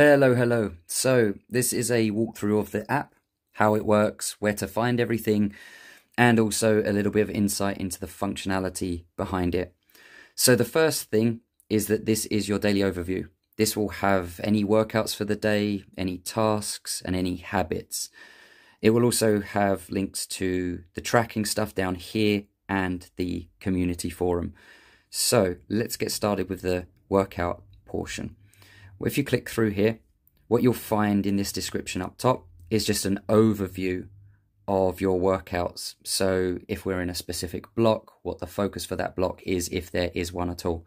Hello, hello. So, this is a walkthrough of the app, how it works, where to find everything, and also a little bit of insight into the functionality behind it. So, the first thing is that this is your daily overview. This will have any workouts for the day, any tasks, and any habits. It will also have links to the tracking stuff down here and the community forum. So, let's get started with the workout portion. If you click through here, what you'll find in this description up top is just an overview of your workouts. So if we're in a specific block, what the focus for that block is, if there is one at all.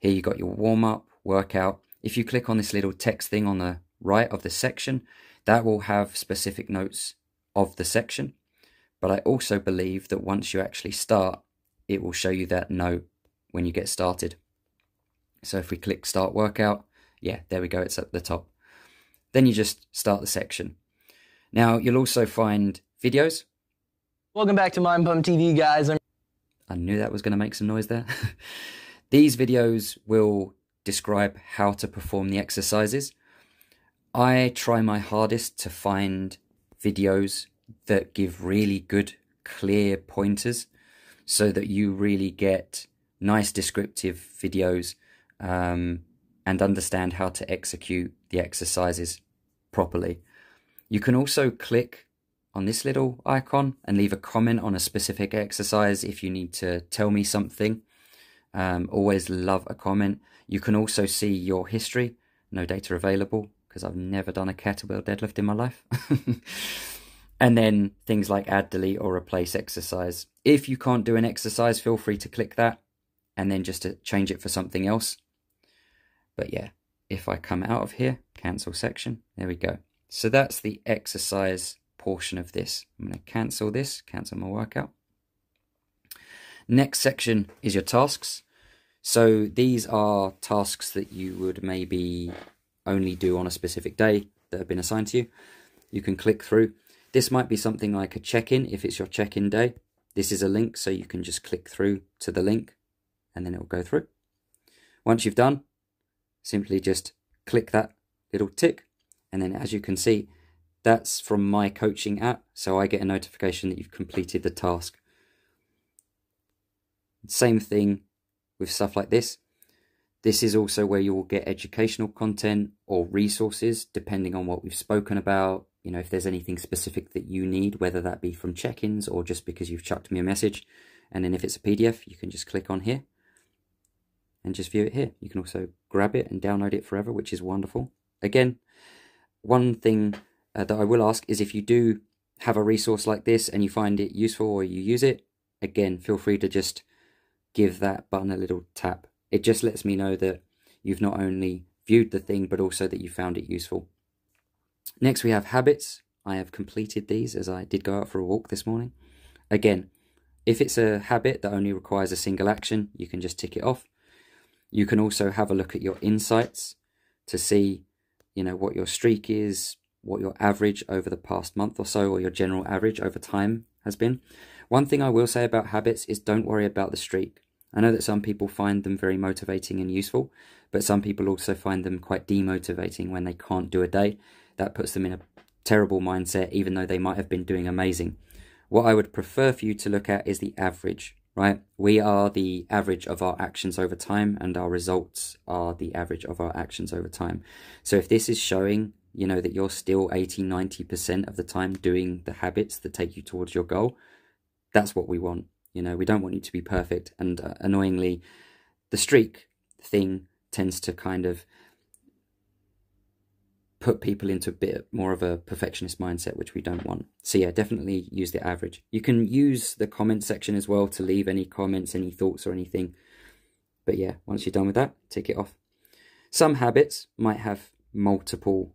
Here you got your warm up, workout. If you click on this little text thing on the right of the section, that will have specific notes of the section. But I also believe that once you actually start, it will show you that note when you get started. So if we click start workout, yeah, there we go, it's at the top. Then you just start the section. Now, you'll also find videos. Welcome back to Mind Pump TV, guys. I'm I knew that was going to make some noise there. These videos will describe how to perform the exercises. I try my hardest to find videos that give really good, clear pointers so that you really get nice descriptive videos um, and understand how to execute the exercises properly. You can also click on this little icon and leave a comment on a specific exercise if you need to tell me something. Um, always love a comment. You can also see your history. No data available because I've never done a kettlebell deadlift in my life. and then things like add, delete, or replace exercise. If you can't do an exercise, feel free to click that and then just to change it for something else. But yeah, if I come out of here, cancel section, there we go. So that's the exercise portion of this. I'm going to cancel this, cancel my workout. Next section is your tasks. So these are tasks that you would maybe only do on a specific day that have been assigned to you. You can click through. This might be something like a check-in if it's your check-in day. This is a link, so you can just click through to the link and then it will go through. Once you've done, simply just click that little tick. And then as you can see that's from my coaching app. So I get a notification that you've completed the task. Same thing with stuff like this. This is also where you will get educational content or resources depending on what we've spoken about. You know if there's anything specific that you need whether that be from check-ins or just because you've chucked me a message. And then if it's a PDF you can just click on here and just view it here. You can also grab it and download it forever, which is wonderful. Again, one thing uh, that I will ask is if you do have a resource like this and you find it useful or you use it, again, feel free to just give that button a little tap. It just lets me know that you've not only viewed the thing, but also that you found it useful. Next, we have habits. I have completed these as I did go out for a walk this morning. Again, if it's a habit that only requires a single action, you can just tick it off. You can also have a look at your insights to see, you know, what your streak is, what your average over the past month or so, or your general average over time has been. One thing I will say about habits is don't worry about the streak. I know that some people find them very motivating and useful, but some people also find them quite demotivating when they can't do a day. That puts them in a terrible mindset, even though they might have been doing amazing. What I would prefer for you to look at is the average right? We are the average of our actions over time, and our results are the average of our actions over time. So if this is showing, you know, that you're still 80, 90% of the time doing the habits that take you towards your goal, that's what we want. You know, we don't want you to be perfect. And uh, annoyingly, the streak thing tends to kind of put people into a bit more of a perfectionist mindset, which we don't want. So yeah, definitely use the average. You can use the comment section as well to leave any comments, any thoughts or anything. But yeah, once you're done with that, take it off. Some habits might have multiple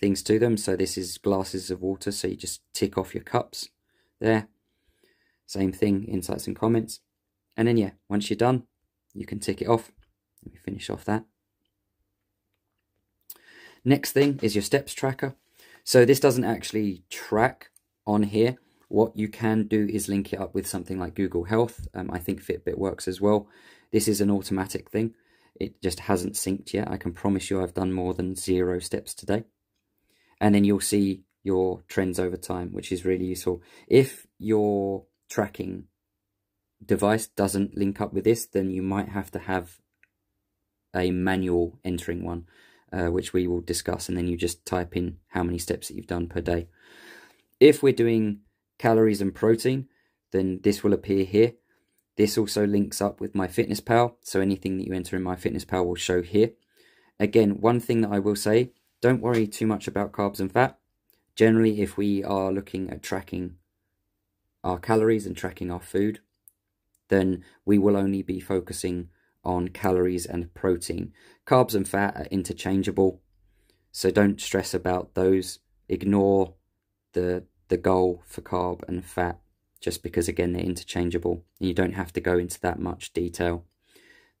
things to them. So this is glasses of water. So you just tick off your cups there. Same thing, insights and comments. And then yeah, once you're done, you can tick it off. Let me finish off that. Next thing is your steps tracker. So this doesn't actually track on here. What you can do is link it up with something like Google Health. Um, I think Fitbit works as well. This is an automatic thing. it just hasn't synced yet. I can promise you I've done more than zero steps today. And then you'll see your trends over time, which is really useful. If your tracking device doesn't link up with this, then you might have to have a manual entering one, uh, which we will discuss, and then you just type in how many steps that you've done per day. If we're doing calories and protein, then this will appear here. This also links up with my MyFitnessPal, so anything that you enter in my MyFitnessPal will show here. Again, one thing that I will say, don't worry too much about carbs and fat. Generally, if we are looking at tracking our calories and tracking our food, then we will only be focusing on calories and protein. Carbs and fat are interchangeable, so don't stress about those. Ignore the the goal for carb and fat just because again they're interchangeable and you don't have to go into that much detail.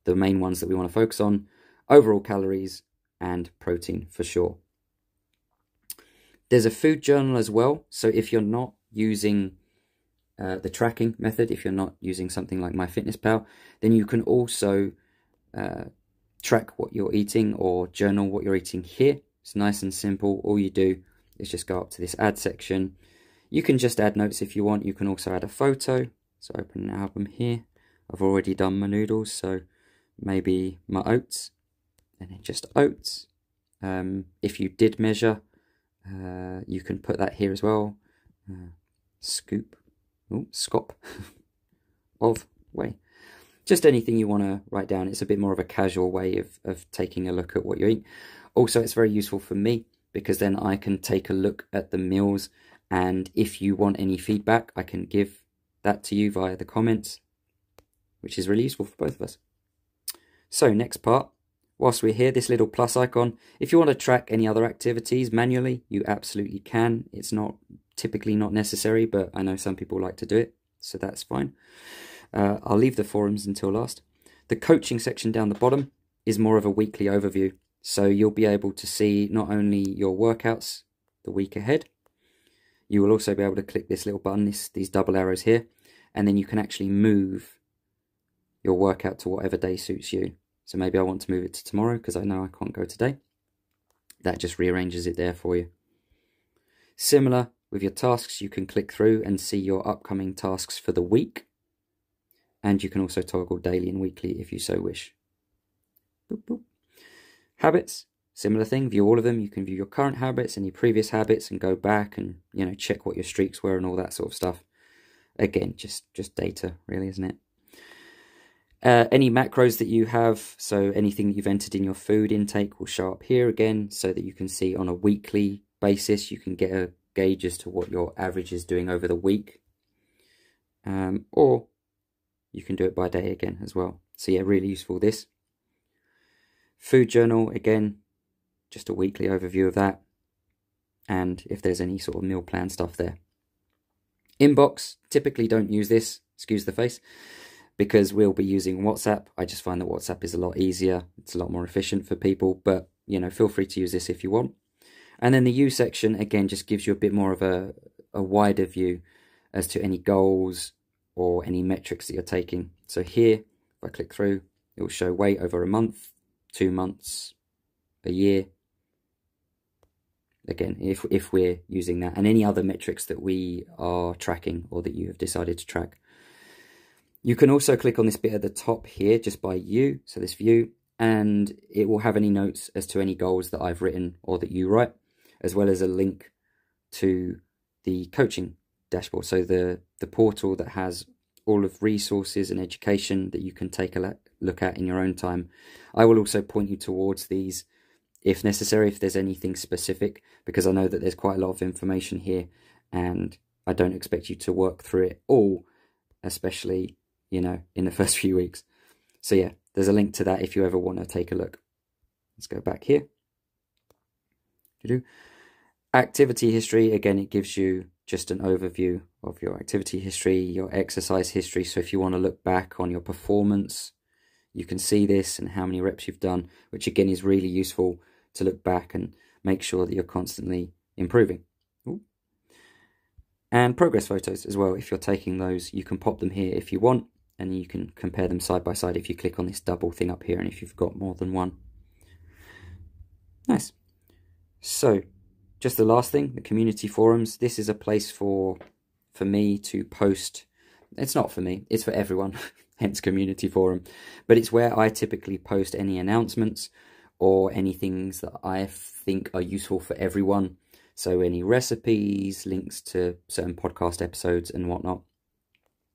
The main ones that we want to focus on overall calories and protein for sure. There's a food journal as well, so if you're not using uh, the tracking method, if you're not using something like MyFitnessPal, then you can also uh, track what you're eating or journal what you're eating here. It's nice and simple. All you do is just go up to this add section. You can just add notes if you want. You can also add a photo. So open an album here. I've already done my noodles, so maybe my oats. And then just oats. Um, if you did measure, uh, you can put that here as well. Uh, scoop oh, scop of whey. Just anything you want to write down. It's a bit more of a casual way of, of taking a look at what you eat. Also, it's very useful for me because then I can take a look at the meals and if you want any feedback, I can give that to you via the comments, which is really useful for both of us. So next part, whilst we're here, this little plus icon, if you want to track any other activities manually, you absolutely can. It's not typically not necessary, but I know some people like to do it, so that's fine. Uh, I'll leave the forums until last. The coaching section down the bottom is more of a weekly overview, so you'll be able to see not only your workouts the week ahead, you will also be able to click this little button, this, these double arrows here, and then you can actually move your workout to whatever day suits you. So maybe I want to move it to tomorrow because I know I can't go today. That just rearranges it there for you. Similar with your tasks, you can click through and see your upcoming tasks for the week. And you can also toggle daily and weekly if you so wish. Boop, boop. Habits, similar thing. View all of them. You can view your current habits and your previous habits and go back and, you know, check what your streaks were and all that sort of stuff. Again, just, just data, really, isn't it? Uh, any macros that you have, so anything you've entered in your food intake will show up here again so that you can see on a weekly basis, you can get a gauge as to what your average is doing over the week. Um, or you can do it by day again as well. So yeah, really useful this. Food journal, again, just a weekly overview of that. And if there's any sort of meal plan stuff there. Inbox, typically don't use this, excuse the face, because we'll be using WhatsApp. I just find that WhatsApp is a lot easier. It's a lot more efficient for people, but you know, feel free to use this if you want. And then the U section, again, just gives you a bit more of a, a wider view as to any goals or any metrics that you're taking. So here, if I click through, it will show weight over a month, two months, a year. Again, if, if we're using that and any other metrics that we are tracking or that you have decided to track. You can also click on this bit at the top here just by you, so this view, and it will have any notes as to any goals that I've written or that you write as well as a link to the coaching dashboard. So the, the portal that has all of resources and education that you can take a look at in your own time. I will also point you towards these if necessary, if there's anything specific, because I know that there's quite a lot of information here and I don't expect you to work through it all, especially, you know, in the first few weeks. So yeah, there's a link to that if you ever want to take a look. Let's go back here. Activity history, again, it gives you just an overview of your activity history, your exercise history. So if you want to look back on your performance, you can see this and how many reps you've done, which again is really useful to look back and make sure that you're constantly improving. Ooh. And progress photos as well. If you're taking those, you can pop them here if you want. And you can compare them side by side if you click on this double thing up here and if you've got more than one. Nice. So, just the last thing, the community forums. This is a place for for me to post. It's not for me, it's for everyone, hence community forum. But it's where I typically post any announcements or any things that I think are useful for everyone. So any recipes, links to certain podcast episodes and whatnot.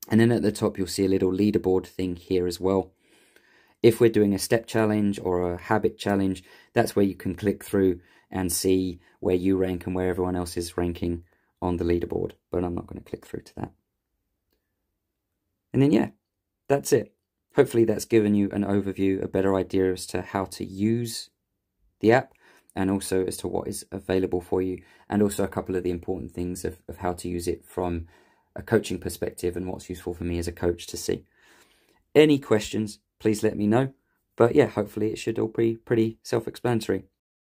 And then at the top, you'll see a little leaderboard thing here as well. If we're doing a step challenge or a habit challenge, that's where you can click through and see where you rank and where everyone else is ranking on the leaderboard. But I'm not going to click through to that. And then, yeah, that's it. Hopefully, that's given you an overview, a better idea as to how to use the app and also as to what is available for you, and also a couple of the important things of, of how to use it from a coaching perspective and what's useful for me as a coach to see. Any questions, please let me know. But yeah, hopefully it should all be pretty self explanatory.